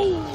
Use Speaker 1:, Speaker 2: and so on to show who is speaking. Speaker 1: Oh!